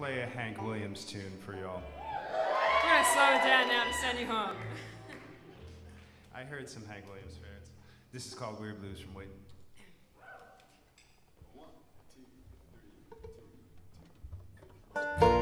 play a Hank Williams tune for y'all. We're gonna slow it down now to send you home. I heard some Hank Williams favorites. This is called Weary Blues from Waiting. Thank you all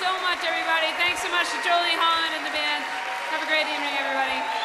so much, everybody. Thanks so much to Jolie Holland and the band. Have a great evening, everybody.